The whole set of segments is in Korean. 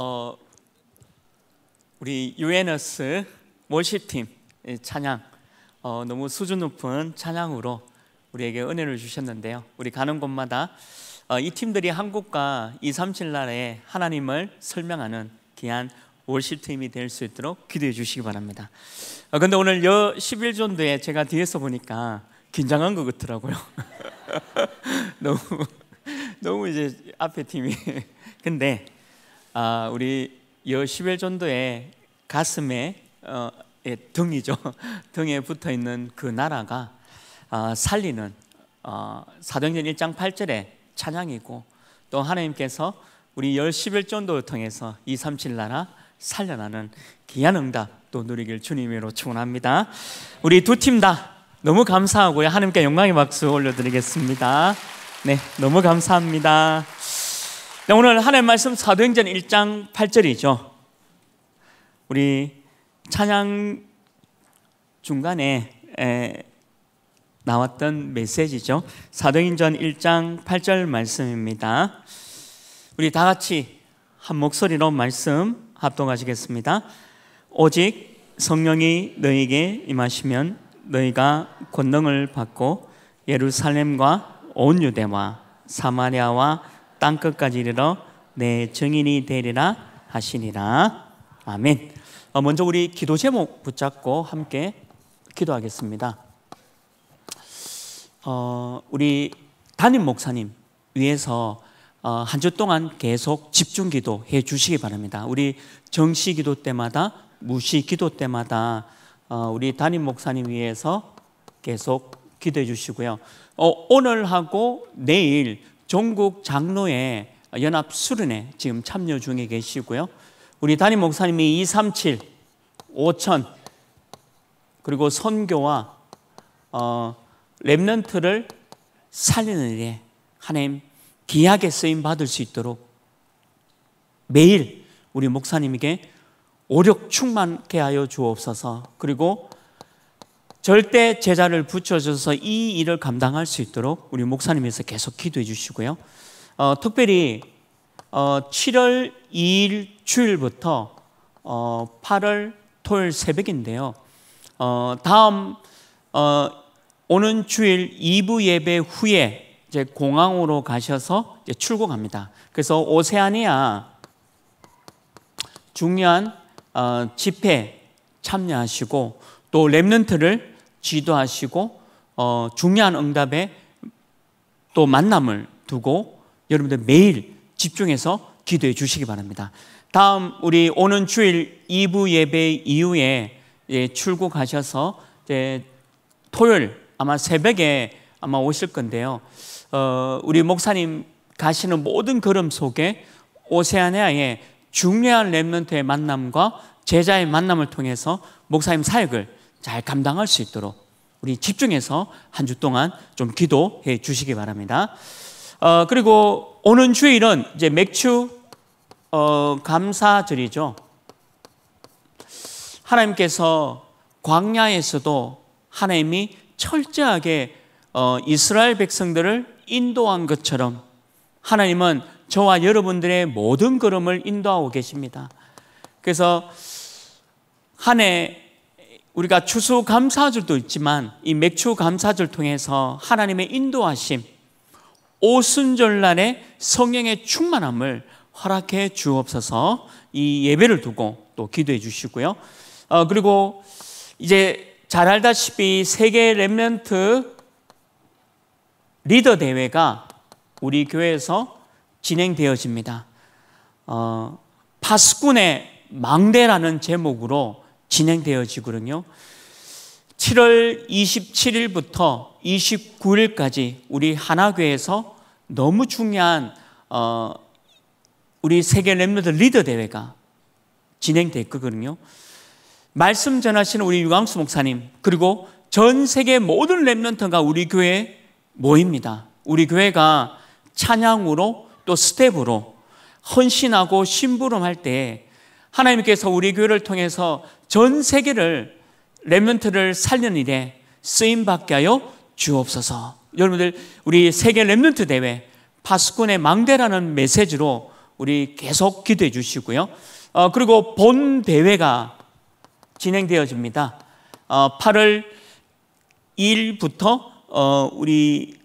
어, 우리 유에너스 월십팀 찬양 어, 너무 수준 높은 찬양으로 우리에게 은혜를 주셨는데요. 우리 가는 곳마다 어, 이 팀들이 한국과 237 나라의 하나님을 설명하는 귀한 월십팀이 될 수 있도록 기도해 주시기 바랍니다. 어, 근데 오늘 여 11존도에 제가 뒤에서 보니까 긴장한 것 같더라고요. 너무 너무 이제 앞에 팀이 근데 아, 우리 여 11존도의 가슴에 어, 예, 등이죠. 등에 붙어 있는 그 나라가 어, 살리는 어, 사도행전 1장 8절의 찬양이고 또 하나님께서 우리 열 11전도를 통해서 237 나라 살려나는 귀한 응답 또 누리길 주님으로 축원합니다. 우리 두 팀 다 너무 감사하고요. 하나님께 영광의 박수 올려드리겠습니다. 네, 너무 감사합니다. 네, 오늘 하나님 말씀 사도행전 1장 8절이죠. 우리 찬양 중간에 에, 나왔던 메시지죠. 사도행전 1장 8절 말씀입니다. 우리 다 같이 한 목소리로 말씀 합동하시겠습니다. 오직 성령이 너에게 임하시면 너희가 권능을 받고 예루살렘과 온 유대와 사마리아와 땅 끝까지 이르러 내 증인이 되리라 하시니라. 아멘. 어, 먼저 우리 기도 제목 붙잡고 함께 기도하겠습니다. 어, 우리 담임 목사님 위해서 어, 한주 동안 계속 집중 기도 해 주시기 바랍니다. 우리 정시 기도 때마다 무시 기도 때마다 어, 우리 담임 목사님 위해서 계속 기도해 주시고요. 어, 오늘 하고 내일 전국 장로회 연합 수련회 지금 참여 중에 계시고요. 우리 담임 목사님이 237, 5천 그리고 선교와 어, 랩런트를 살리는 일에 하나님 귀하게 쓰임 받을 수 있도록 매일 우리 목사님에게 오력 충만케 하여 주옵소서. 그리고 절대 제자를 붙여줘서 이 일을 감당할 수 있도록 우리 목사님에서 계속 기도해 주시고요. 어, 특별히 어, 7월 2일 주일부터 어, 8월 토요일 새벽인데요. 어, 다음 어, 오는 주일 2부 예배 후에 이제 공항으로 가셔서 이제 출국합니다. 그래서 오세아니아 중요한 어, 집회 참여하시고 또 랩런트를 지도하시고 어, 중요한 응답에 또 만남을 두고 여러분들 매일 집중해서 기도해 주시기 바랍니다. 다음 우리 오는 주일 2부 예배 이후에 예, 출국하셔서 이제 토요일 아마 새벽에 아마 오실 건데요. 어, 우리 목사님 가시는 모든 걸음 속에 오세아니아의 중요한 렘넌트의 만남과 제자의 만남을 통해서 목사님 사역을 잘 감당할 수 있도록 우리 집중해서 한 주 동안 좀 기도해 주시기 바랍니다. 어, 그리고 오는 주일은 이제 맥주 어, 감사절이죠. 하나님께서 광야에서도 하나님이 철저하게 어, 이스라엘 백성들을 인도한 것처럼 하나님은 저와 여러분들의 모든 걸음을 인도하고 계십니다. 그래서 한해 우리가 추수 감사절도 있지만 이 맥주 감사절 통해서 하나님의 인도하심, 오순절날의 성령의 충만함을 허락해 주옵소서 이 예배를 두고 또 기도해 주시고요. 어, 그리고 이제 잘 알다시피 세계 랩런트 리더 대회가 우리 교회에서 진행되어집니다. 어, 파스꾼의 망대라는 제목으로 진행되어지거든요. 7월 27일부터 29일까지 우리 하나교회에서 너무 중요한 어, 우리 세계 Remnant 리더 대회가 진행됐거든요. 말씀 전하시는 우리 류광수 목사님 그리고 전 세계 모든 Remnant가 우리 교회에 모입니다. 우리 교회가 찬양으로 또 스태프로 헌신하고 심부름할 때 하나님께서 우리 교회를 통해서 전 세계를 Remnant를 살리는 일에 쓰임 받게 하여 주옵소서. 여러분들 우리 세계 Remnant 대회 파수꾼의 망대라는 메시지로 우리 계속 기도해 주시고요. 어, 그리고 본 대회가 진행되어집니다. 어, 8월 2일부터 어, 우리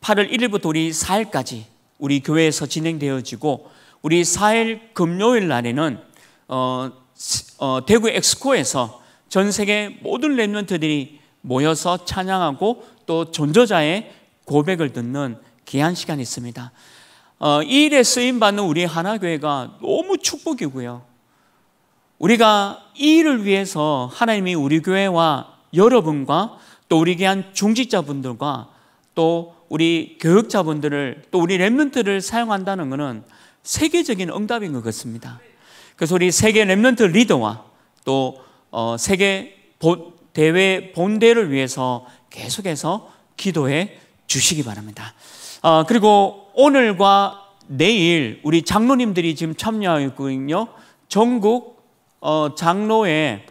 8월 1일부터 우리 4일까지 우리 교회에서 진행되어지고 우리 4일 금요일 날에는 어, 어, 대구 엑스코에서 전 세계 모든 Remnant들이 모여서 찬양하고 또 전도자의 고백을 듣는 귀한 시간이 있습니다. 어, 이 일에 쓰임 받는 우리 하나교회가 너무 축복이고요. 우리가 이 일을 위해서 하나님이 우리 교회와 여러분과 또 우리 귀한 중직자분들과 또 우리 교역자분들을 또 우리 Remnant를 사용한다는 것은 세계적인 응답인 것 같습니다. 그래서 우리 세계 Remnant 리더와 또 어, 세계 대회 본대를 위해서 계속해서 기도해 주시기 바랍니다. 어, 그리고 오늘과 내일 우리 장로님들이 지금 참여하고 있거든요. 전국 어, 장로회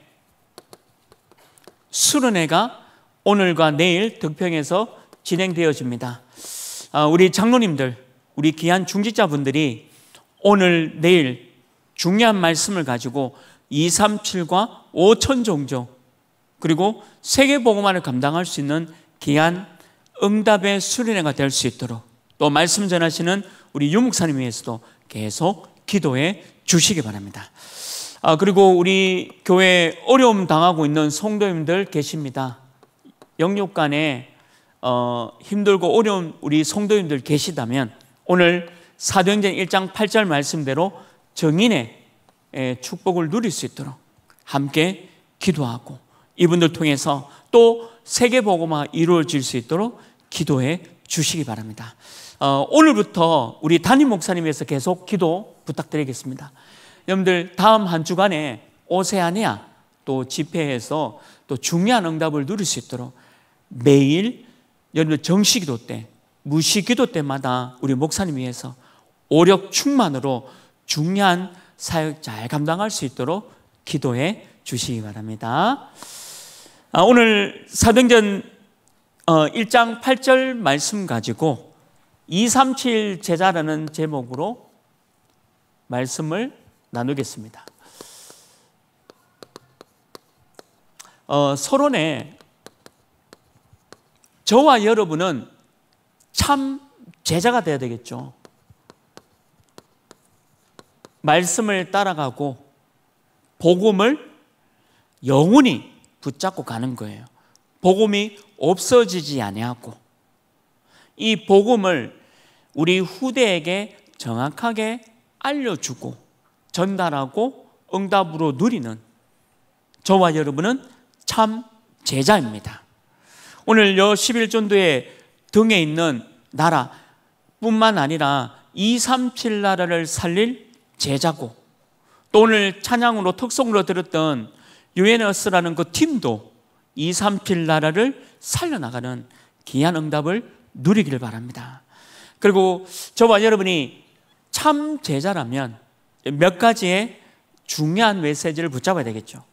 수련회가 오늘과 내일 덕평에서 진행되어집니다. 어, 우리 장로님들, 우리 귀한 중직자분들이 오늘 내일 중요한 말씀을 가지고 237과 5천 종종 그리고 세계보고만을 감당할 수 있는 귀한 응답의 수련회가 될 수 있도록 또 말씀 전하시는 우리 유목사님 위해서도 계속 기도해 주시기 바랍니다. 아, 그리고 우리 교회 어려움 당하고 있는 성도님들 계십니다. 영육 간에 어, 힘들고 어려운 우리 성도님들 계시다면 오늘 사도행전 1장 8절 말씀대로 정인의 축복을 누릴 수 있도록 함께 기도하고 이분들 통해서 또 세계 복음화 이루어질 수 있도록 기도해 주시기 바랍니다. 어, 오늘부터 우리 담임 목사님에서 계속 기도 부탁드리겠습니다. 여러분들 다음 한 주간에 오세아니아 또 집회에서 또 중요한 응답을 누릴 수 있도록 매일 여러분들 정시 기도 때, 무시 기도 때마다 우리 목사님 위해서 오력 충만으로 중요한 사역 잘 감당할 수 있도록 기도해 주시기 바랍니다. 아, 오늘 사도전 1장 어, 8절 말씀 가지고 237 제자라는 제목으로 말씀을 나누겠습니다. 어, 서론에 저와 여러분은 참 제자가 되어야 되겠죠. 말씀을 따라가고 복음을 영원히 붙잡고 가는 거예요. 복음이 없어지지 아니하고 이 복음을 우리 후대에게 정확하게 알려주고 전달하고 응답으로 누리는 저와 여러분은 참 제자입니다. 오늘 여 11전도의 등에 있는 나라 뿐만 아니라 237 나라를 살릴 제자고 또 오늘 찬양으로 특성으로 들었던 유엔어스라는 그 팀도 237 나라를 살려나가는 귀한 응답을 누리기를 바랍니다. 그리고 저와 여러분이 참 제자라면 몇 가지의 중요한 메시지를 붙잡아야 되겠죠.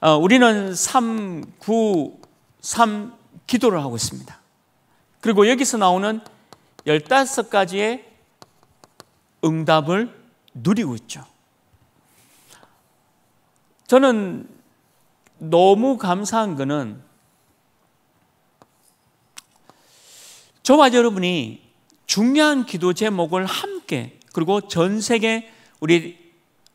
어, 우리는 3, 9, 3 기도를 하고 있습니다. 그리고 여기서 나오는 15가지의 응답을 누리고 있죠. 저는 너무 감사한 것은 저와 여러분이 중요한 기도 제목을 함께 그리고 전 세계 우리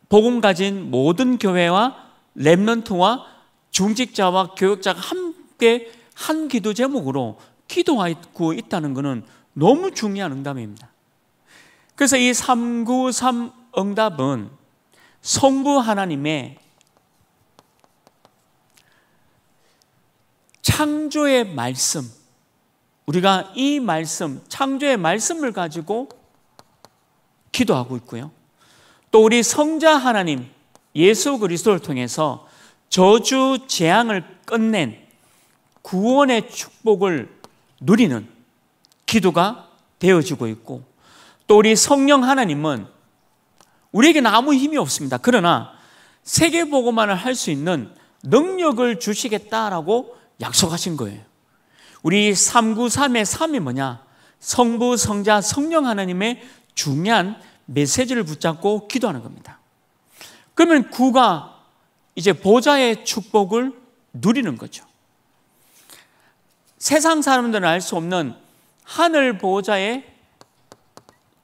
복음 가진 모든 교회와 랩런트와 중직자와 교육자가 함께 한 기도 제목으로 기도하고 있다는 것은 너무 중요한 응답입니다. 그래서 이 393 응답은 성부 하나님의 창조의 말씀, 우리가 이 말씀, 창조의 말씀을 가지고 기도하고 있고요. 또 우리 성자 하나님, 예수 그리스도를 통해서 저주 재앙을 끝낸 구원의 축복을 누리는 기도가 되어지고 있고 또 우리 성령 하나님은 우리에게는 아무 힘이 없습니다. 그러나 세계 보고만을 할 수 있는 능력을 주시겠다라고 약속하신 거예요. 우리 393의 3이 뭐냐? 성부, 성자, 성령 하나님의 중요한 메시지를 붙잡고 기도하는 겁니다. 그러면 구가 이제 보좌의 축복을 누리는 거죠. 세상 사람들은 알 수 없는 하늘 보좌의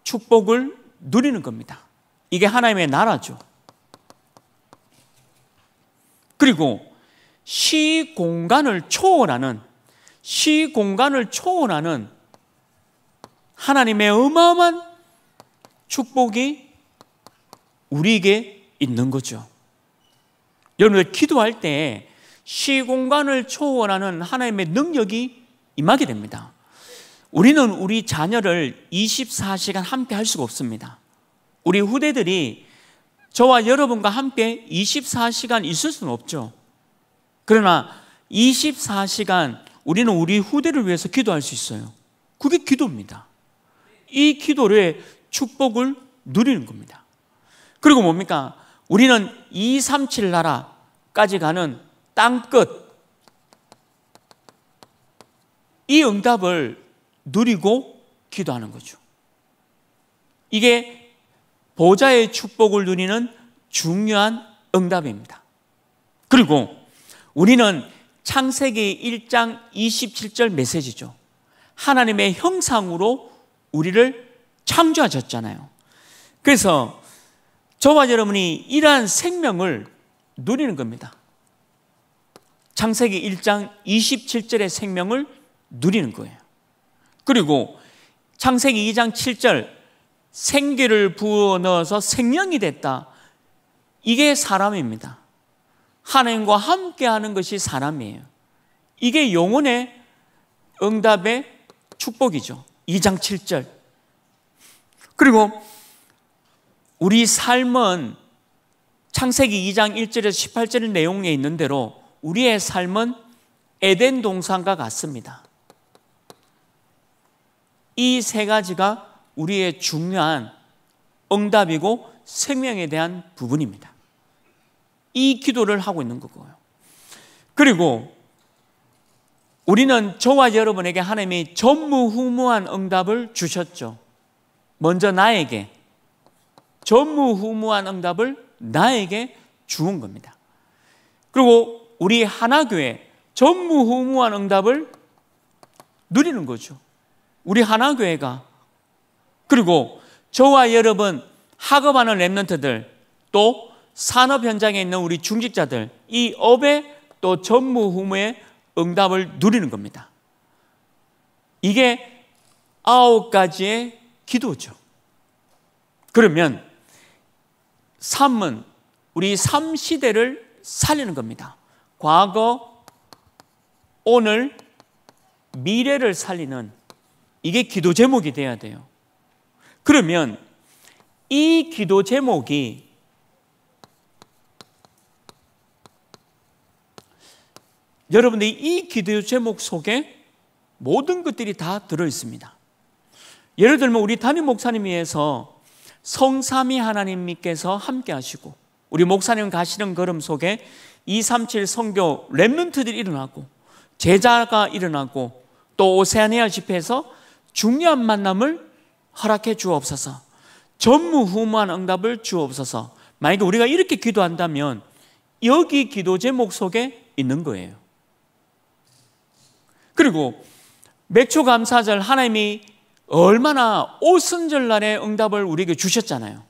축복을 누리는 겁니다. 이게 하나님의 나라죠. 그리고 시 공간을 초월하는 시 공간을 초월하는 하나님의 어마어마한 축복이 우리에게 있는 거죠. 여러분들 기도할 때 시공간을 초월하는 하나님의 능력이 임하게 됩니다. 우리는 우리 자녀를 24시간 함께 할 수가 없습니다. 우리 후대들이 저와 여러분과 함께 24시간 있을 수는 없죠. 그러나 24시간 우리는 우리 후대를 위해서 기도할 수 있어요. 그게 기도입니다. 이 기도를 축복을 누리는 겁니다. 그리고 뭡니까? 우리는 237 나라까지 가는 땅끝 이 응답을 누리고 기도하는 거죠. 이게 보좌의 축복을 누리는 중요한 응답입니다. 그리고 우리는 창세기 1장 27절 메시지죠. 하나님의 형상으로 우리를 창조하셨잖아요. 그래서 저와 여러분이 이러한 생명을 누리는 겁니다. 창세기 1장 27절의 생명을 누리는 거예요. 그리고 창세기 2장 7절 생기를 부어 넣어서 생명이 됐다. 이게 사람입니다. 하나님과 함께 하는 것이 사람이에요. 이게 영혼의 응답의 축복이죠. 2장 7절. 그리고 우리 삶은 창세기 2장 1절에서 18절 내용에 있는 대로 우리의 삶은 에덴 동산과 같습니다. 이 세 가지가 우리의 중요한 응답이고 생명에 대한 부분입니다. 이 기도를 하고 있는 거고요. 그리고 우리는 저와 여러분에게 하나님이 전무후무한 응답을 주셨죠. 먼저 나에게 전무후무한 응답을 나에게 주은 겁니다. 그리고 우리 하나교회 전무후무한 응답을 누리는 거죠. 우리 하나교회가 그리고 저와 여러분 학업하는 랩런트들 또 산업 현장에 있는 우리 중직자들 이 업의 또 전무후무의 응답을 누리는 겁니다. 이게 아홉 가지의 기도죠. 그러면 삶은 우리 삶 시대를 살리는 겁니다. 과거, 오늘, 미래를 살리는 이게 기도 제목이 돼야 돼요. 그러면 이 기도 제목이 여러분들이 이 기도 제목 속에 모든 것들이 다 들어 있습니다. 예를 들면 우리 담임 목사님위해서 성삼위 하나님께서 함께 하시고 우리 목사님 가시는 걸음 속에 237 성교 랩런트들이 일어나고 제자가 일어나고 또 오세아니아 집회에서 중요한 만남을 허락해 주옵소서. 전무후무한 응답을 주옵소서. 만약에 우리가 이렇게 기도한다면 여기 기도 제목 속에 있는 거예요. 그리고 맥주 감사절 하나님이 얼마나 오순절 날의 응답을 우리에게 주셨잖아요.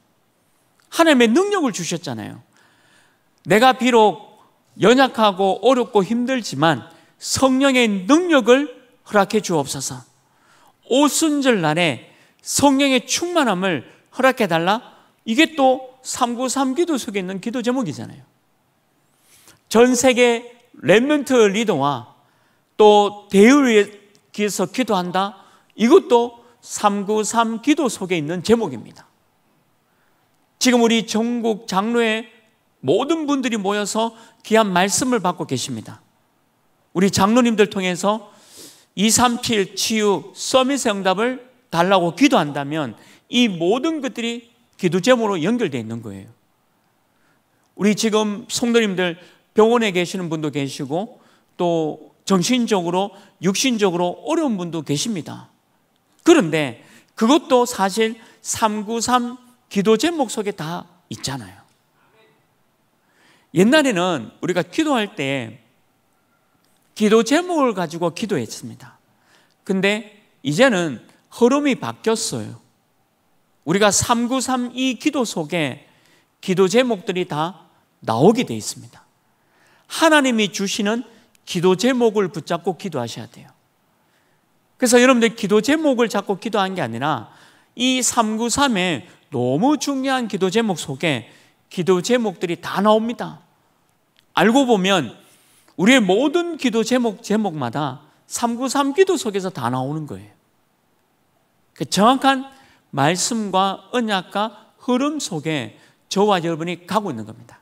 하나님의 능력을 주셨잖아요. 내가 비록 연약하고 어렵고 힘들지만 성령의 능력을 허락해 주옵소서. 오순절 날에 성령의 충만함을 허락해 달라. 이게 또 393 기도 속에 있는 기도 제목이잖아요. 전 세계 랩런트 리더와 또 대의를 위해서 기도한다. 이것도 393 기도 속에 있는 제목입니다. 지금 우리 전국 장로의 모든 분들이 모여서 귀한 말씀을 받고 계십니다. 우리 장로님들 통해서 237 치유 서밋의 응답을 달라고 기도한다면 이 모든 것들이 기도 제목으로 연결되어 있는 거예요. 우리 지금 성도님들 병원에 계시는 분도 계시고 또 정신적으로 육신적으로 어려운 분도 계십니다. 그런데 그것도 사실 393 기도 제목 속에 다 있잖아요. 옛날에는 우리가 기도할 때 기도 제목을 가지고 기도했습니다. 근데 이제는 흐름이 바뀌었어요. 우리가 3932 기도 속에 기도 제목들이 다 나오게 되어 있습니다. 하나님이 주시는 기도 제목을 붙잡고 기도하셔야 돼요. 그래서 여러분들 기도 제목을 잡고 기도한 게 아니라 이 393의 너무 중요한 기도 제목 속에 기도 제목들이 다 나옵니다. 알고 보면 우리의 모든 기도 제목 제목마다 393 기도 속에서 다 나오는 거예요. 그 정확한 말씀과 언약과 흐름 속에 저와 여러분이 가고 있는 겁니다.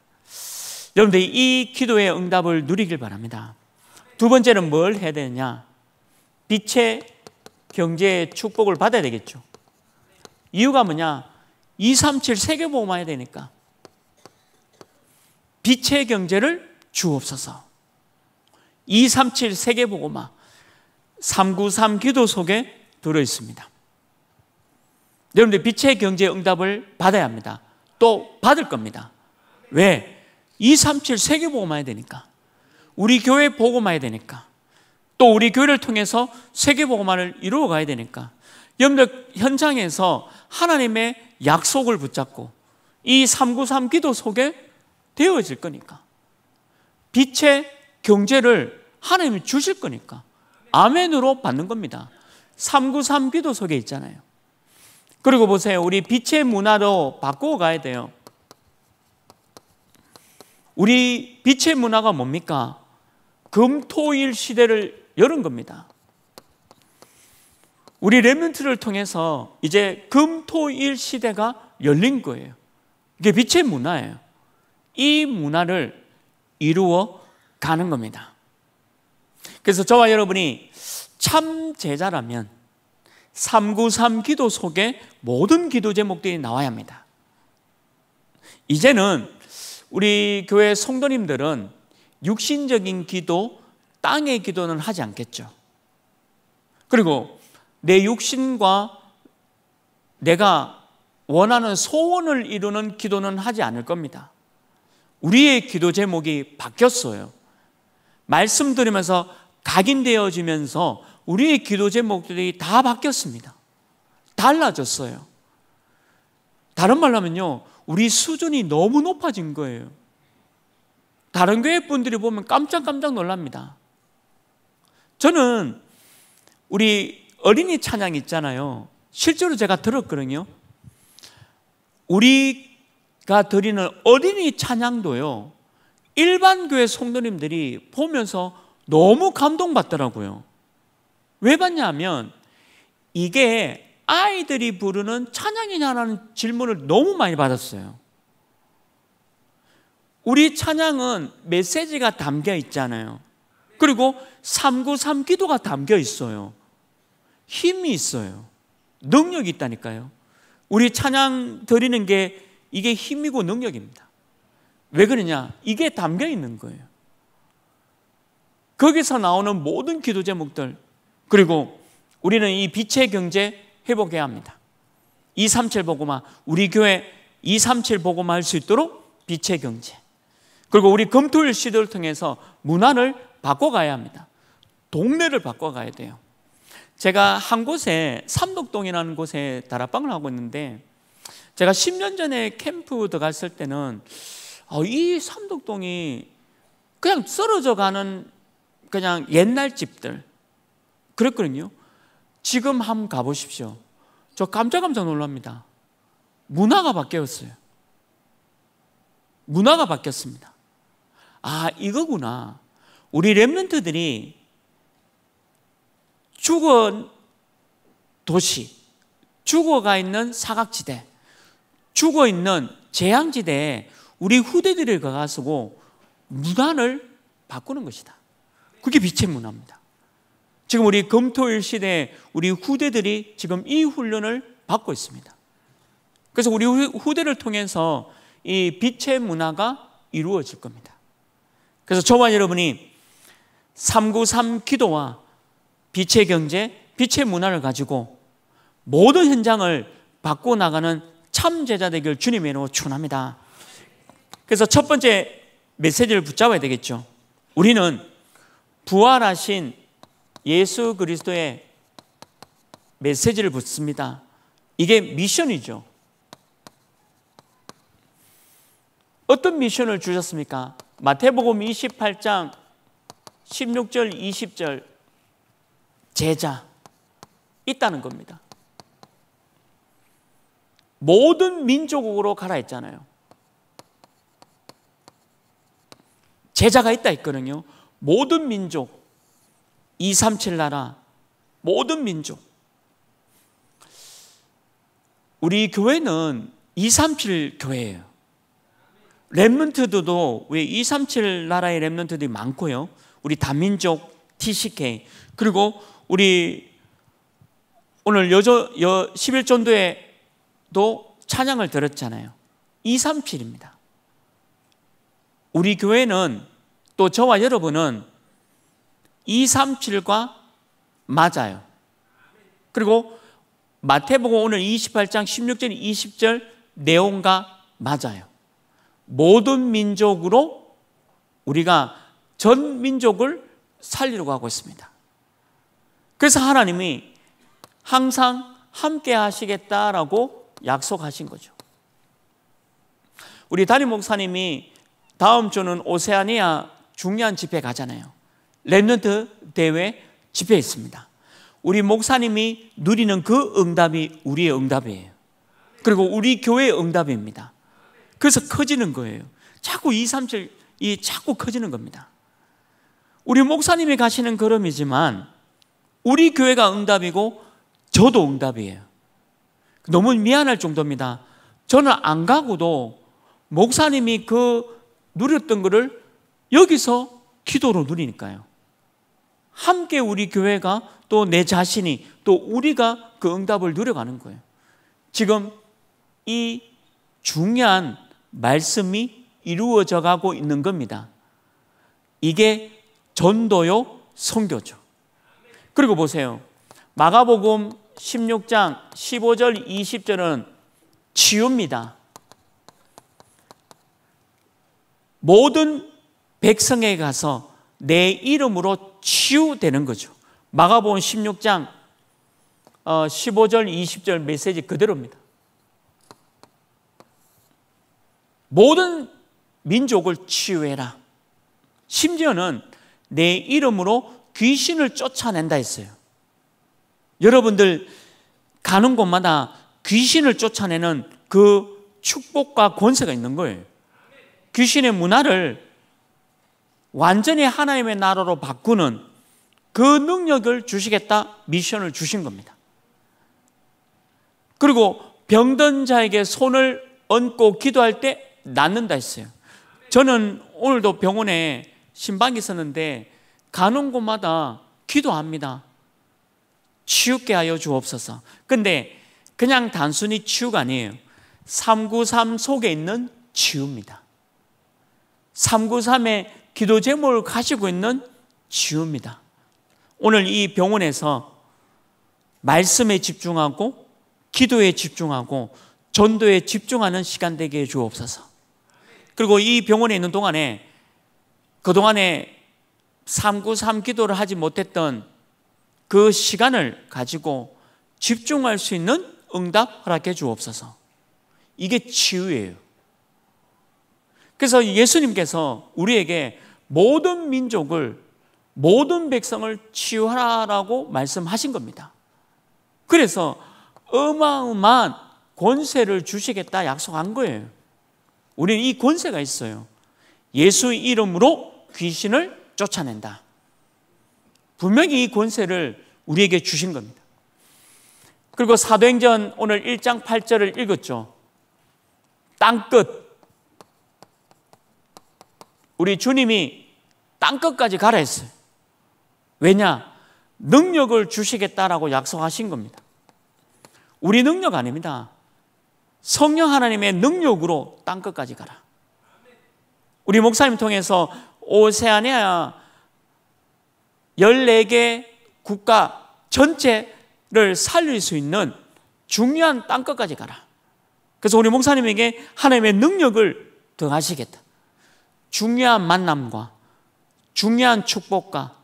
여러분들 이 기도의 응답을 누리길 바랍니다. 두 번째는 뭘 해야 되느냐? 빛의 경제의 축복을 받아야 되겠죠. 이유가 뭐냐? 237 세계보험만 해야 되니까. 빛의 경제를 주옵소서. 237 세계보고마 393 기도 속에 들어 있습니다. 여러분들 빛의 경제 응답을 받아야 합니다. 또 받을 겁니다. 왜? 237 세계 보고만 해야 되니까. 우리 교회 보고만 해야 되니까. 또 우리 교회를 통해서 세계 보고만을 이루어 가야 되니까. 여러분들 현장에서 하나님의 약속을 붙잡고 이 393 기도 속에 되어질 거니까. 빛의 경제를 하나님이 주실 거니까. 아멘으로 받는 겁니다. 393 기도 속에 있잖아요. 그리고 보세요. 우리 빛의 문화로 바꾸어 가야 돼요. 우리 빛의 문화가 뭡니까? 금토일 시대를 열은 겁니다. 우리 렘런트를 통해서 이제 금토일 시대가 열린 거예요. 이게 빛의 문화예요. 이 문화를 이루어 가는 겁니다. 그래서 저와 여러분이 참 제자라면 393 기도 속에 모든 기도 제목들이 나와야 합니다. 이제는 우리 교회 성도님들은 육신적인 기도, 땅의 기도는 하지 않겠죠. 그리고 내 육신과 내가 원하는 소원을 이루는 기도는 하지 않을 겁니다. 우리의 기도 제목이 바뀌었어요. 말씀 들으면서 각인되어지면서 우리의 기도 제목들이 다 바뀌었습니다. 달라졌어요. 다른 말로 하면요. 우리 수준이 너무 높아진 거예요. 다른 교회 분들이 보면 깜짝깜짝 놀랍니다. 저는 우리 어린이 찬양 있잖아요. 실제로 제가 들었거든요. 우리가 드리는 어린이 찬양도요. 일반 교회 성도님들이 보면서 너무 감동받더라고요. 왜 받냐면 이게 아이들이 부르는 찬양이냐라는 질문을 너무 많이 받았어요. 우리 찬양은 메시지가 담겨 있잖아요. 그리고 393 기도가 담겨 있어요. 힘이 있어요. 능력이 있다니까요. 우리 찬양 드리는 게 이게 힘이고 능력입니다. 왜 그러냐? 이게 담겨 있는 거예요. 거기서 나오는 모든 기도 제목들, 그리고 우리는 이 빛의 경제 회복해야 합니다. 237 보고만, 우리 교회 237 보고만 할수 있도록 빛의 경제. 그리고 우리 금토일 시대를 통해서 문화를 바꿔가야 합니다. 동네를 바꿔가야 돼요. 제가 한 곳에 삼덕동이라는 곳에 다락방을 하고 있는데 제가 10년 전에 캠프 들어갔을 때는 어, 이 삼덕동이 그냥 썰어져 가는 그냥 옛날 집들 그랬거든요. 지금 한번 가보십시오. 저 깜짝깜짝 놀랍니다. 문화가 바뀌었어요. 문화가 바뀌었습니다. 아, 이거구나. 우리 랩런트들이 죽어 도시, 죽어가 있는 사각지대, 죽어 있는 재앙지대에 우리 후대들이 가가지고 문화를 바꾸는 것이다. 그게 빛의 문화입니다. 지금 우리 금토일 시대에 우리 후대들이 지금 이 훈련을 받고 있습니다. 그래서 우리 후대를 통해서 이 빛의 문화가 이루어질 겁니다. 그래서 저와 여러분이 393 기도와 빛의 경제, 빛의 문화를 가지고 모든 현장을 바꿔 나가는 참 제자 되길 주님의 이름으로 축원합니다. 그래서 첫 번째 메시지를 붙잡아야 되겠죠. 우리는 부활하신 예수 그리스도의 메시지를 붙습니다. 이게 미션이죠. 어떤 미션을 주셨습니까? 마태복음 28장 16절 20절 제자 있다는 겁니다. 모든 민족으로 가라 했잖아요. 제자가 있다 했거든요. 모든 민족 237 나라 모든 민족 우리 교회는 237 교회예요. 랩런트들도 왜 237 나라의 랩런트들이 많고요. 우리 다민족 TCK 그리고 우리 오늘 여저 여 11전도에도 찬양을 들었잖아요. 237입니다. 우리 교회는 또 저와 여러분은 237과 맞아요. 그리고 마태복음 오늘 28장 16절 20절 내용과 맞아요. 모든 민족으로 우리가 전 민족을 살리려고 하고 있습니다. 그래서 하나님이 항상 함께 하시겠다라고 약속하신 거죠. 우리 담임 목사님이 다음 주는 오세아니아 중요한 집회 가잖아요. 랩런트 대회 집회 있습니다. 우리 목사님이 누리는 그 응답이 우리의 응답이에요. 그리고 우리 교회의 응답입니다. 그래서 커지는 거예요. 자꾸 2, 3, 7, 이 자꾸 커지는 겁니다. 우리 목사님이 가시는 걸음이지만 우리 교회가 응답이고 저도 응답이에요. 너무 미안할 정도입니다. 저는 안 가고도 목사님이 그 누렸던 것을 여기서 기도로 누리니까요. 함께 우리 교회가 또 내 자신이 또 우리가 그 응답을 누려가는 거예요. 지금 이 중요한 말씀이 이루어져 가고 있는 겁니다. 이게 전도요, 선교죠. 그리고 보세요. 마가복음 16장 15절 20절은 치유입니다. 모든 백성에 가서 내 이름으로 치유되는 거죠. 마가복음 16장 15절 20절 메시지 그대로입니다. 모든 민족을 치유해라. 심지어는 내 이름으로 귀신을 쫓아낸다 했어요. 여러분들 가는 곳마다 귀신을 쫓아내는 그 축복과 권세가 있는 거예요. 귀신의 문화를 완전히 하나님의 나라로 바꾸는 그 능력을 주시겠다 미션을 주신 겁니다. 그리고 병든 자에게 손을 얹고 기도할 때 낫는다 했어요. 저는 오늘도 병원에 신방이 있었는데 가는 곳마다 기도합니다. 치유게 하여 주옵소서. 근데 그냥 단순히 치유가 아니에요. 393 속에 있는 치유입니다. 393의 기도 제목을 가지고 있는 치유입니다. 오늘 이 병원에서 말씀에 집중하고 기도에 집중하고 전도에 집중하는 시간 되게 해 주옵소서. 그리고 이 병원에 있는 동안에 그동안에 393 기도를 하지 못했던 그 시간을 가지고 집중할 수 있는 응답 허락해 주옵소서. 이게 치유예요. 그래서 예수님께서 우리에게 모든 민족을 모든 백성을 치유하라고 말씀하신 겁니다. 그래서 어마어마한 권세를 주시겠다 약속한 거예요. 우리는 이 권세가 있어요. 예수 이름으로 귀신을 쫓아낸다. 분명히 이 권세를 우리에게 주신 겁니다. 그리고 사도행전 오늘 1장 8절을 읽었죠. 땅끝. 우리 주님이 땅끝까지 가라 했어요. 왜냐? 능력을 주시겠다라고 약속하신 겁니다. 우리 능력 아닙니다. 성령 하나님의 능력으로 땅끝까지 가라. 우리 목사님 통해서 오세아니아 14개 국가 전체를 살릴 수 있는 중요한 땅끝까지 가라. 그래서 우리 목사님에게 하나님의 능력을 더하시겠다. 중요한 만남과 중요한 축복과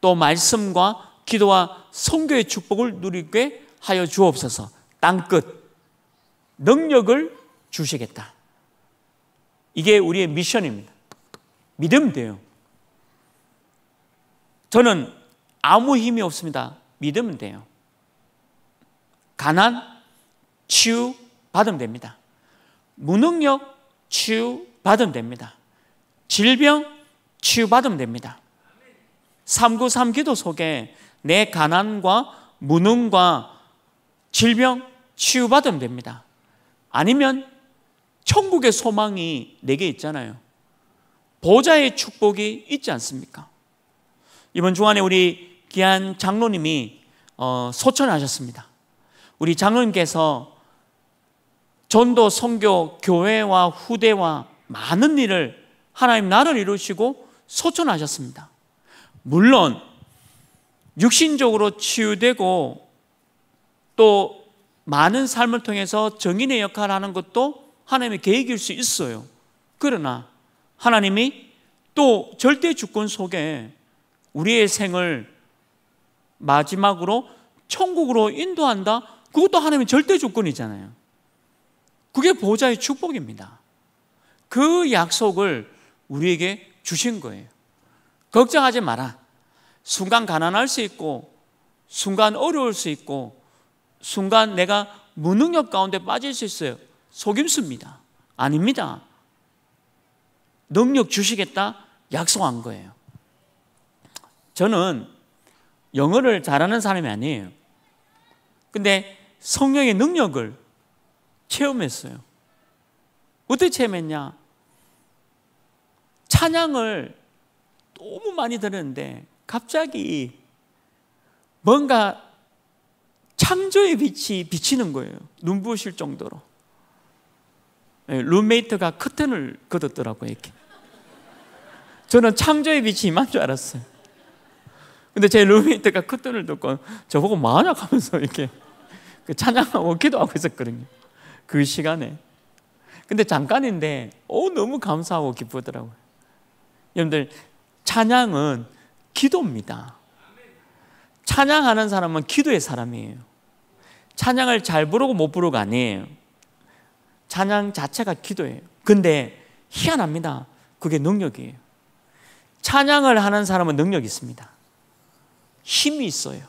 또 말씀과 기도와 성교의 축복을 누리게 하여 주옵소서. 땅끝 능력을 주시겠다. 이게 우리의 미션입니다. 믿으면 돼요. 저는 아무 힘이 없습니다. 믿으면 돼요. 가난, 치유 받으면 됩니다. 무능력, 치유 받으면 됩니다. 질병, 치유 받으면 됩니다. 393 기도 속에 내 가난과 무능과 질병 치유 받으면 됩니다. 아니면 천국의 소망이 내게 있잖아요. 보좌의 축복이 있지 않습니까? 이번 주간에 우리 귀한 장로님이 어, 소천하셨습니다. 우리 장로님께서 전도, 성교, 교회와 후대와 많은 일을 하나님 나를 이루시고 소천하셨습니다. 물론 육신적으로 치유되고 또 많은 삶을 통해서 정인의 역할을 하는 것도 하나님의 계획일 수 있어요. 그러나 하나님이 또 절대 주권 속에 우리의 생을 마지막으로 천국으로 인도한다? 그것도 하나님의 절대 주권이잖아요. 그게 보좌의 축복입니다. 그 약속을 우리에게 주신 거예요. 걱정하지 마라. 순간 가난할 수 있고, 순간 어려울 수 있고, 순간 내가 무능력 가운데 빠질 수 있어요. 속임수입니다. 아닙니다. 능력 주시겠다 약속한 거예요. 저는 영어를 잘하는 사람이 아니에요. 근데 성령의 능력을 체험했어요. 어떻게 체험했냐? 찬양을 너무 많이 들었는데 갑자기 뭔가 창조의 빛이 비치는 거예요. 눈부실 정도로. 네, 룸메이트가 커튼을 걷었더라고요, 이렇게. 저는 창조의 빛이 임한 줄 알았어요. 근데 제 룸메이트가 커튼을 덮고 저보고 뭐하냐 하면서 이렇게 그 찬양하고 기도하고 있었거든요. 그 시간에. 근데 잠깐인데, 오, 너무 감사하고 기쁘더라고요. 여러분들, 찬양은 기도입니다. 찬양하는 사람은 기도의 사람이에요. 찬양을 잘 부르고 못 부르고 아니에요. 찬양 자체가 기도예요. 근데 희한합니다. 그게 능력이에요. 찬양을 하는 사람은 능력이 있습니다. 힘이 있어요.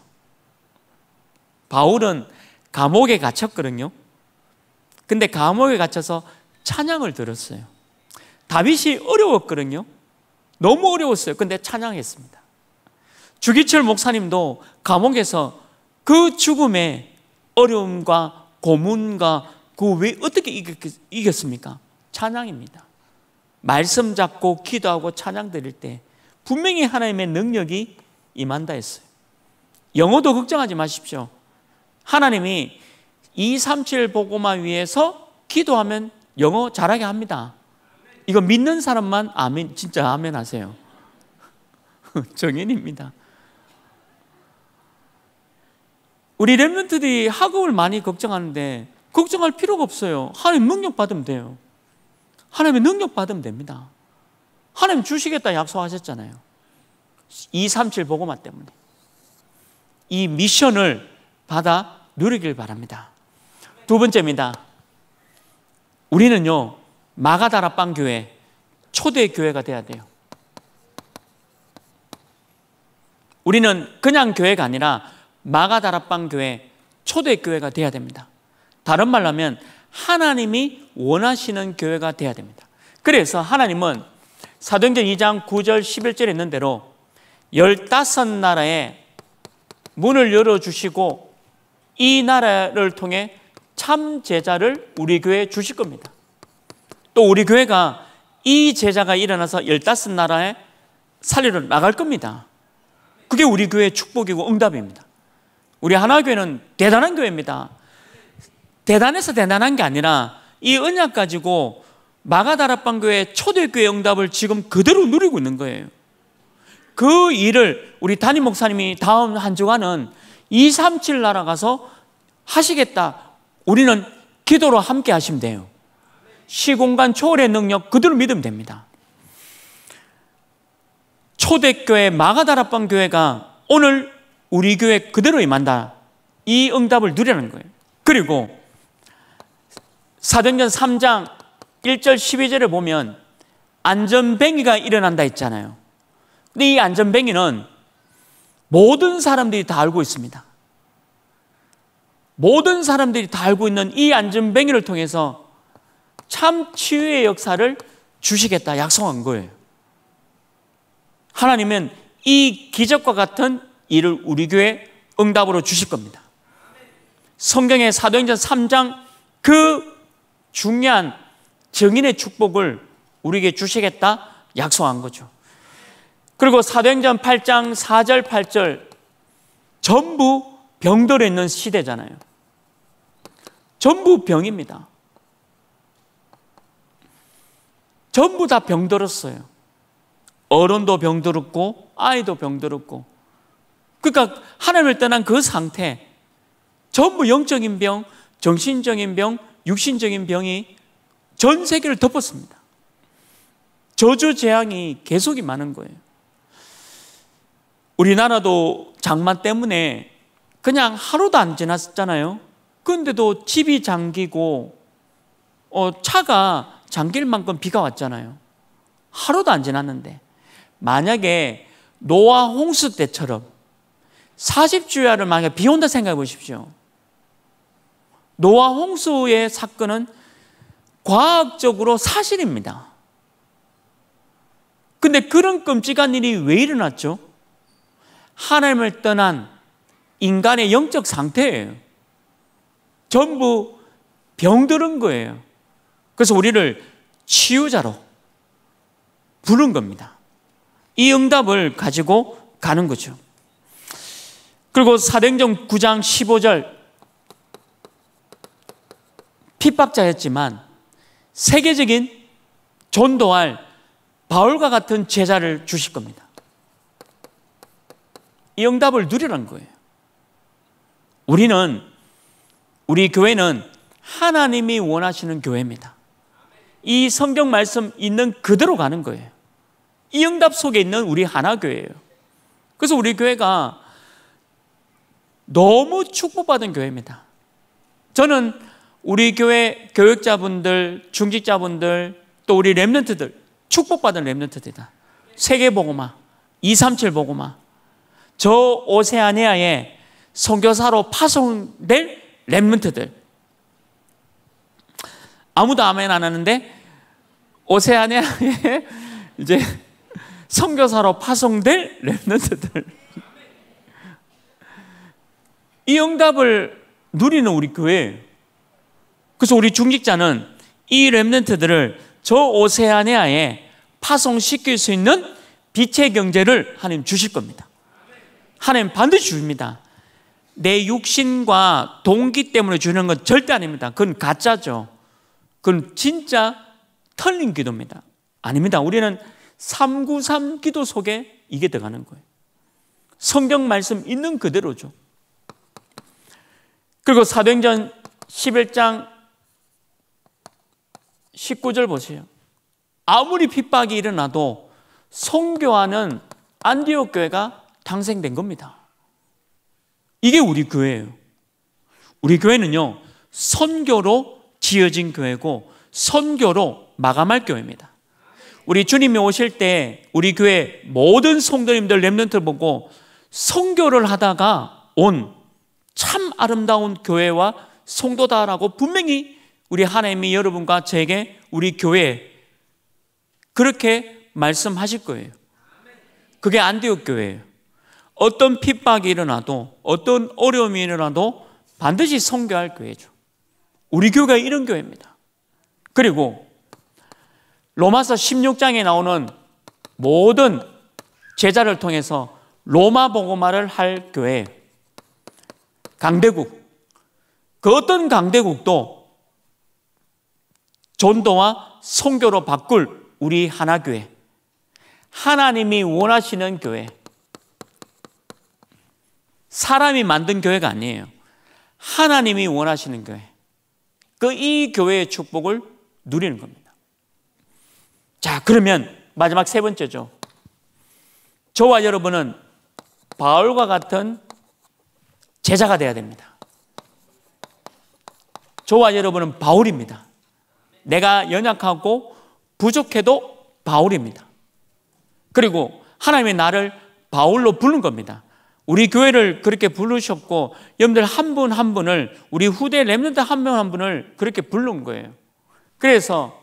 바울은 감옥에 갇혔거든요. 근데 감옥에 갇혀서 찬양을 들었어요. 다윗이 어려웠거든요. 너무 어려웠어요. 근데 찬양했습니다. 주기철 목사님도 감옥에서 그 죽음의 어려움과 고문과 그 왜 어떻게 이겼습니까? 찬양입니다. 말씀 잡고 기도하고 찬양 드릴 때 분명히 하나님의 능력이 임한다 했어요. 영어도 걱정하지 마십시오. 하나님이 237 보고만 위해서 기도하면 영어 잘하게 합니다. 이거 믿는 사람만 아멘, 진짜 아멘 하세요. 정인입니다. 우리 랩런트들이 학업을 많이 걱정하는데 걱정할 필요가 없어요. 하나님 능력 받으면 돼요. 하나님의 능력 받으면 됩니다. 하나님 주시겠다 약속하셨잖아요. 237 보고만 때문에. 이 미션을 받아 누리길 바랍니다. 두 번째입니다. 우리는요, 마가다라 빵 교회, 초대 교회가 돼야 돼요. 우리는 그냥 교회가 아니라 마가다라 빵 교회 초대 교회가 돼야 됩니다. 다른 말로 하면 하나님이 원하시는 교회가 돼야 됩니다. 그래서 하나님은 사도행전 2장 9절 11절에 있는 대로 15나라에 문을 열어 주시고 이 나라를 통해 참 제자를 우리 교회에 주실 겁니다. 또 우리 교회가 이 제자가 일어나서 15나라에 살리러 나갈 겁니다. 그게 우리 교회의 축복이고 응답입니다. 우리 하나교회는 대단한 교회입니다. 대단해서 대단한 게 아니라 이 언약 가지고 마가다락방 교회 초대교회 응답을 지금 그대로 누리고 있는 거예요. 그 일을 우리 담임 목사님이 다음 한 주간은 237 나라 가서 하시겠다. 우리는 기도로 함께 하시면 돼요. 시공간 초월의 능력 그대로 믿으면 됩니다. 초대교회 마가다락방 교회가 오늘 우리 교회 그대로 임한다. 이 응답을 누리는 거예요. 그리고 사도행전 3장 1절 12절에 보면 안전뱅이가 일어난다 했잖아요. 근데 이 안전뱅이는 모든 사람들이 다 알고 있습니다. 모든 사람들이 다 알고 있는 이 안전뱅이를 통해서 참 치유의 역사를 주시겠다 약속한 거예요. 하나님은 이 기적과 같은 일을 우리 교회 응답으로 주실 겁니다. 성경의 사도행전 3장 그 중요한 정인의 축복을 우리에게 주시겠다 약속한 거죠. 그리고 사도행전 8장 4절 8절 전부 병들어 있는 시대잖아요. 전부 병입니다. 전부 다 병들었어요. 어른도 병들었고 아이도 병들었고 그러니까 하나님을 떠난 그 상태 전부 영적인 병, 정신적인 병, 육신적인 병이 전 세계를 덮었습니다. 저주 재앙이 계속이 많은 거예요. 우리나라도 장마 때문에 그냥 하루도 안 지났잖아요. 그런데도 집이 잠기고 어, 차가 잠길 만큼 비가 왔잖아요. 하루도 안 지났는데 만약에 노아 홍수 때처럼 40주야를 만약에 비 온다 생각해 보십시오. 노아 홍수의 사건은 과학적으로 사실입니다. 근데 그런 끔찍한 일이 왜 일어났죠? 하나님을 떠난 인간의 영적 상태예요. 전부 병들은 거예요. 그래서 우리를 치유자로 부른 겁니다. 이 응답을 가지고 가는 거죠. 그리고 사도행전 9장 15절 핍박자였지만 세계적인 전도할 바울과 같은 제자를 주실 겁니다. 이 응답을 누리라는 거예요. 우리는 우리 교회는 하나님이 원하시는 교회입니다. 이 성경 말씀 있는 그대로 가는 거예요. 이 응답 속에 있는 우리 하나 교회예요. 그래서 우리 교회가 너무 축복받은 교회입니다. 저는 우리 교회 교육자분들, 중직자분들, 또 우리 랩런트들 축복받은 랩런트들이다. 세계보고마, 237 보고마, 저 오세아니아에 선교사로 파송될 랩런트들. 아무도 아멘 안 하는데 오세아니아에 이제 선교사로 파송될 랩런트들. 이 응답을 누리는 우리 교회. 그래서 우리 중직자는 이 랩런트들을 저 오세아니아에 파송시킬 수 있는 빛의 경제를 하나님 주실 겁니다. 하나님 반드시 줍니다. 내 육신과 동기 때문에 주는 건 절대 아닙니다. 그건 가짜죠. 그건 진짜 털린 기도입니다. 아닙니다. 우리는 393 기도 속에 이게 들어가는 거예요. 성경 말씀 있는 그대로죠. 그리고 사도행전 11장 19절 보세요. 아무리 핍박이 일어나도 성교하는 안디옥 교회가 탄생된 겁니다. 이게 우리 교회예요. 우리 교회는요, 선교로 지어진 교회고, 선교로 마감할 교회입니다. 우리 주님이 오실 때 우리 교회 모든 성도님들 랩런트를 보고 성교를 하다가 온 참 아름다운 교회와 성도다라고 분명히 우리 하나님이 여러분과 제게 우리 교회 그렇게 말씀하실 거예요. 그게 안디옥 교회예요. 어떤 핍박이 일어나도 어떤 어려움이 일어나도 반드시 성교할 교회죠. 우리 교회가 이런 교회입니다. 그리고 로마서 16장에 나오는 모든 제자를 통해서 로마 복음화를 할 교회 강대국 그 어떤 강대국도 전도와 성교로 바꿀 우리 하나 교회 하나님이 원하시는 교회 사람이 만든 교회가 아니에요. 하나님이 원하시는 교회. 그 이 교회의 축복을 누리는 겁니다. 자, 그러면 마지막 세 번째죠. 저와 여러분은 바울과 같은 제자가 되어야 됩니다. 저와 여러분은 바울입니다. 내가 연약하고 부족해도 바울입니다. 그리고 하나님의 나를 바울로 부른 겁니다. 우리 교회를 그렇게 부르셨고 여러분들 한 분한 한 분을 우리 후대 렘넌트 한 명 한 분을 그렇게 부른 거예요. 그래서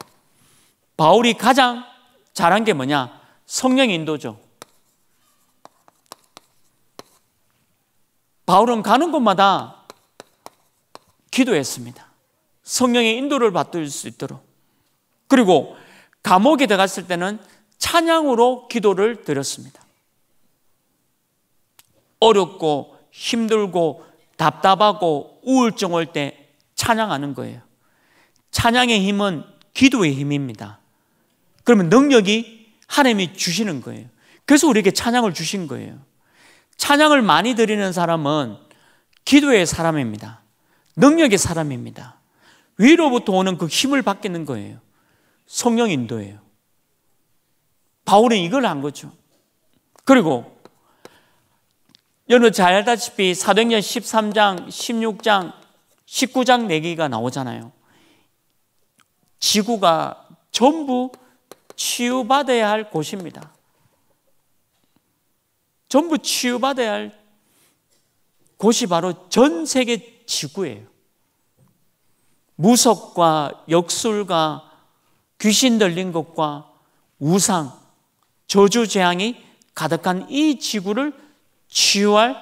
바울이 가장 잘한 게 뭐냐? 성령 인도죠. 바울은 가는 곳마다 기도했습니다. 성령의 인도를 받을 수 있도록. 그리고 감옥에 들어갔을 때는 찬양으로 기도를 드렸습니다. 어렵고 힘들고 답답하고 우울증 올 때 찬양하는 거예요. 찬양의 힘은 기도의 힘입니다. 그러면 능력이 하나님이 주시는 거예요. 그래서 우리에게 찬양을 주신 거예요. 찬양을 많이 드리는 사람은 기도의 사람입니다. 능력의 사람입니다. 위로부터 오는 그 힘을 받겠는 거예요. 성령 인도예요. 바울은 이걸 한 거죠. 그리고 여러분 잘 알다시피 사도행전 13장, 16장, 19장 내기가 나오잖아요. 지구가 전부 치유받아야 할 곳입니다. 전부 치유받아야 할 곳이 바로 전 세계 지구예요. 무속과 역술과 귀신 들린 것과 우상, 저주 재앙이 가득한 이 지구를 치유할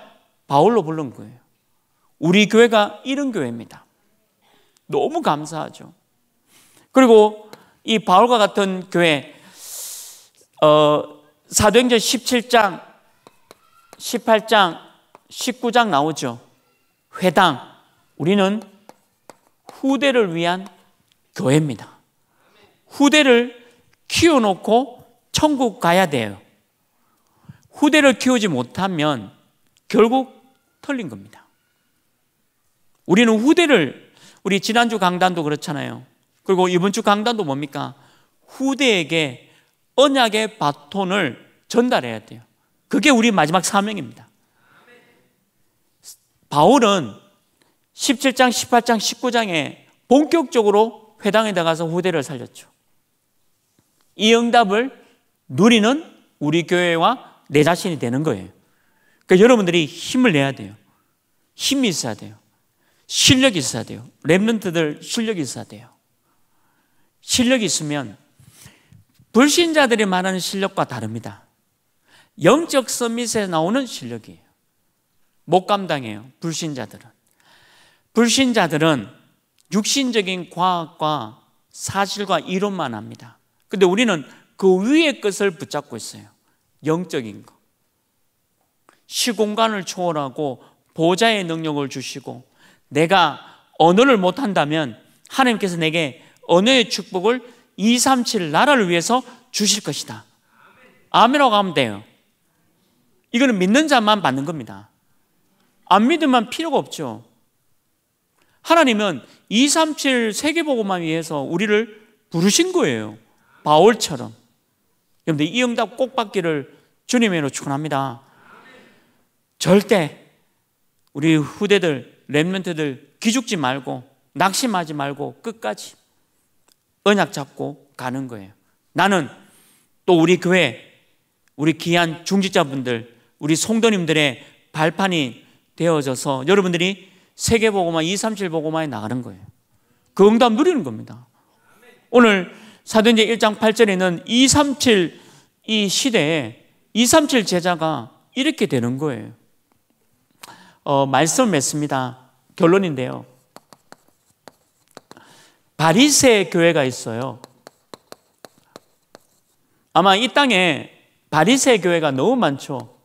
바울로 부른 거예요. 우리 교회가 이런 교회입니다. 너무 감사하죠. 그리고 이 바울과 같은 교회, 어, 사도행전 17장, 18장, 19장 나오죠. 회당. 우리는 후대를 위한 교회입니다. 후대를 키워놓고 천국 가야 돼요. 후대를 키우지 못하면 결국 털린 겁니다. 우리는 후대를, 우리 지난주 강단도 그렇잖아요. 그리고 이번 주 강단도 뭡니까? 후대에게 언약의 바톤을 전달해야 돼요. 그게 우리 마지막 사명입니다. 바울은 17장, 18장, 19장에 본격적으로 회당에 나가서 후대를 살렸죠. 이 응답을 누리는 우리 교회와 내 자신이 되는 거예요. 그러니까 여러분들이 힘을 내야 돼요. 힘이 있어야 돼요. 실력이 있어야 돼요. 랩런트들 실력이 있어야 돼요. 실력이 있으면 불신자들이 말하는 실력과 다릅니다. 영적 서밋에 나오는 실력이에요. 못 감당해요. 불신자들은. 불신자들은 육신적인 과학과 사실과 이론만 합니다. 근데 우리는 그 위의 것을 붙잡고 있어요. 영적인 거. 시공간을 초월하고 보좌의 능력을 주시고 내가 언어를 못한다면 하나님께서 내게 언어의 축복을 237 나라를 위해서 주실 것이다. 아멘이라고 하면 돼요. 이거는 믿는 자만 받는 겁니다. 안 믿으면 필요가 없죠. 하나님은 237 세계보고만 위해서 우리를 부르신 거예요. 바울처럼. 여러분들 이 응답 꼭 받기를 주님으로 축원합니다. 절대 우리 후대들, 랩멘트들 기죽지 말고 낙심하지 말고 끝까지 언약 잡고 가는 거예요. 나는 또 우리 교회, 우리 귀한 중직자분들, 우리 송도님들의 발판이 되어져서 여러분들이 세계보고만 237 보고만에 나가는 거예요. 그 응답 누리는 겁니다. 오늘 사도행전 1장 8절에는 237 이 시대에 237 제자가 이렇게 되는 거예요. 어, 말씀을 맺습니다. 결론인데요. 바리새 교회가 있어요. 아마 이 땅에 바리새 교회가 너무 많죠.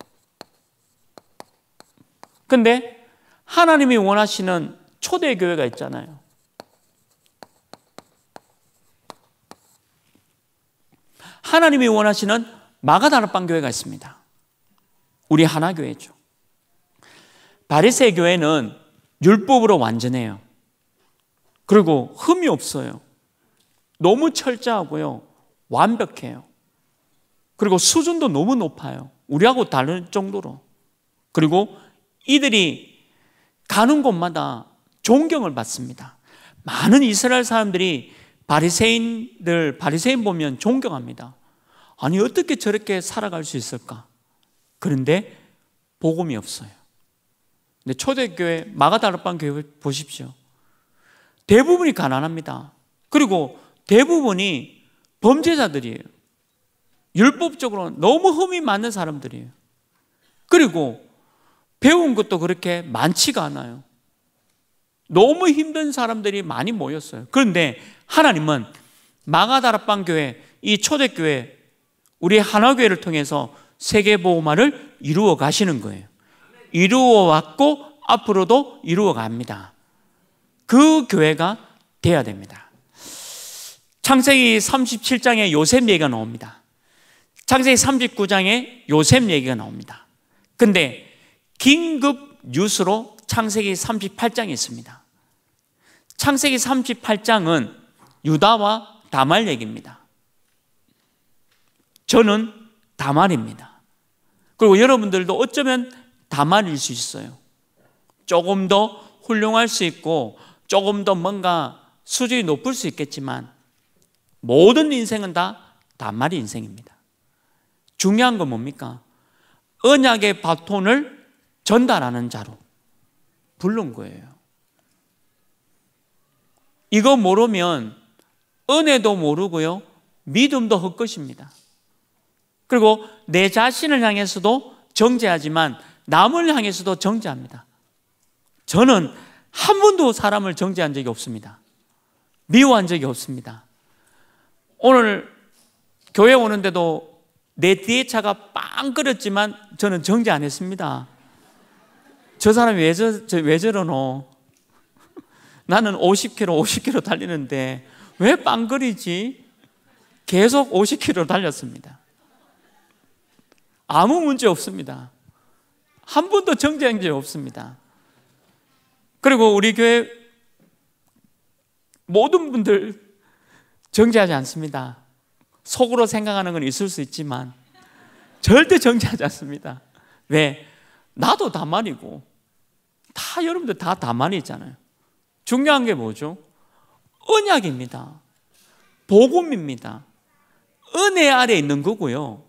근데 하나님이 원하시는 초대 교회가 있잖아요. 하나님이 원하시는 마가다락방 교회가 있습니다. 우리 하나 교회죠. 바리새 교회는 율법으로 완전해요. 그리고 흠이 없어요. 너무 철저하고요. 완벽해요. 그리고 수준도 너무 높아요. 우리하고 다른 정도로. 그리고 이들이 가는 곳마다 존경을 받습니다. 많은 이스라엘 사람들이 바리새인들 바리새인 보면 존경합니다. 아니 어떻게 저렇게 살아갈 수 있을까? 그런데 복음이 없어요. 근데 초대교회 마가다락방 교회 보십시오. 대부분이 가난합니다. 그리고 대부분이 범죄자들이에요. 율법적으로 너무 흠이 많은 사람들이에요. 그리고 배운 것도 그렇게 많지가 않아요. 너무 힘든 사람들이 많이 모였어요. 그런데 하나님은 마가다락방 교회, 이 초대교회, 우리 하나교회를 통해서 세계보호마를 이루어 가시는 거예요. 이루어 왔고 앞으로도 이루어 갑니다. 그 교회가 돼야 됩니다. 창세기 37장에 요셉 얘기가 나옵니다. 창세기 39장에 요셉 얘기가 나옵니다. 근데 긴급 뉴스로 창세기 38장이 있습니다. 창세기 38장은 유다와 다말 얘기입니다. 저는 다말입니다. 그리고 여러분들도 어쩌면 다말일 수 있어요. 조금 더 훌륭할 수 있고 조금 더 뭔가 수준이 높을 수 있겠지만 모든 인생은 다 다말이 인생입니다. 중요한 건 뭡니까? 언약의 바톤을 전달하는 자로 부른 거예요. 이거 모르면 은혜도 모르고요. 믿음도 헛것입니다. 그리고 내 자신을 향해서도 정죄하지만 남을 향해서도 정죄합니다. 저는 한 번도 사람을 정죄한 적이 없습니다. 미워한 적이 없습니다. 오늘 교회 오는데도 내 뒤에 차가 빵 끓였지만 저는 정죄 안 했습니다. 저 사람이 왜, 저, 왜 저러노? 나는 50km, 50km 달리는데 왜 빵거리지? 계속 50km 달렸습니다. 아무 문제 없습니다. 한 번도 정죄한 적 없습니다. 그리고 우리 교회 모든 분들 정죄하지 않습니다. 속으로 생각하는 건 있을 수 있지만 절대 정죄하지 않습니다. 왜? 나도 다만이고 다 여러분들 다 다만이 있잖아요. 중요한 게 뭐죠? 언약입니다. 복음입니다. 은혜 아래 있는 거고요.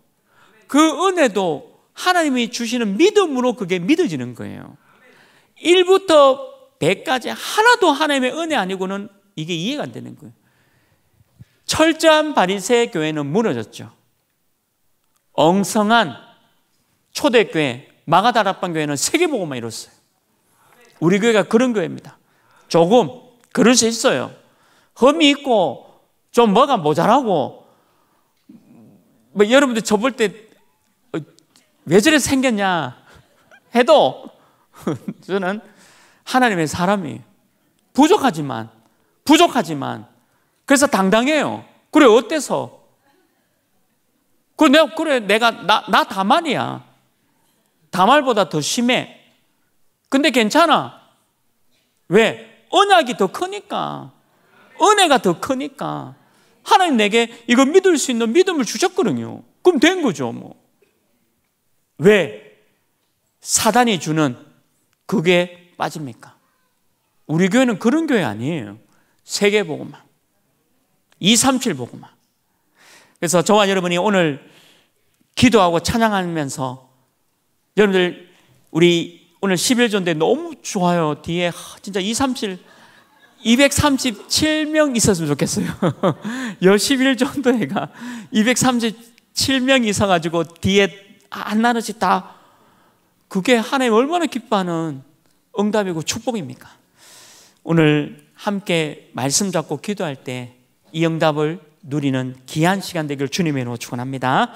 그 은혜도 하나님이 주시는 믿음으로 그게 믿어지는 거예요. 1부터 100까지 하나도 하나님의 은혜 아니고는 이게 이해가 안 되는 거예요. 철저한 바리새 교회는 무너졌죠. 엉성한 초대교회 마가다락방 교회는 세계보고만 이뤘어요. 우리 교회가 그런 교회입니다. 조금 그럴 수 있어요. 흠이 있고 좀 뭐가 모자라고 뭐 여러분들 저 볼 때왜 어, 저래 생겼냐 해도 저는 하나님의 사람이 부족하지만 부족하지만 그래서 당당해요. 그래 어때서? 그래 내가 그래 내가 나 나 다말이야. 다말보다 더 심해. 근데 괜찮아. 왜? 언약이 더 크니까. 은혜가 더 크니까. 하나님 내게 이거 믿을 수 있는 믿음을 주셨거든요. 그럼 된 거죠, 뭐. 왜? 사단이 주는 그게 빠집니까? 우리 교회는 그런 교회 아니에요. 세계보고만. 237 보고만. 그래서 저와 여러분이 오늘 기도하고 찬양하면서 여러분들 우리 오늘 11조인데 너무 좋아요. 뒤에 진짜 237 237명 있었으면 좋겠어요. 여 11정도에가 237명 있어가지고 뒤에 하나씩 다 그게 하나님 얼마나 기뻐하는 응답이고 축복입니까? 오늘 함께 말씀 잡고 기도할 때 이 응답을 누리는 귀한 시간 되기를 주님의 이름으로 축원합니다.